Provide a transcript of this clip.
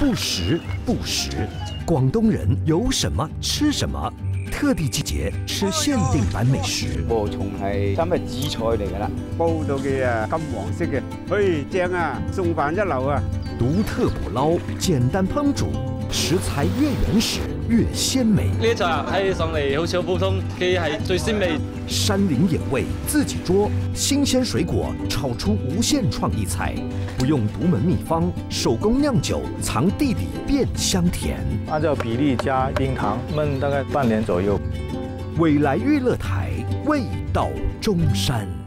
不食不食，广东人有什么吃什么，特地季节吃限定版美食。今日紫菜嚟噶啦？煲到嘅啊金黄色嘅，嘿正啊，送饭一流啊！独特捕捞，简单烹煮。食材越原始越鲜美，呢菜睇起上嚟好似普通，佢系最鲜味。山林野味，自己捉，新鲜水果炒出无限创意菜，不用独门秘方，手工酿酒，藏地里变香甜。按照比例加冰糖，焖大概半年左右。未来娱乐台，味道中山。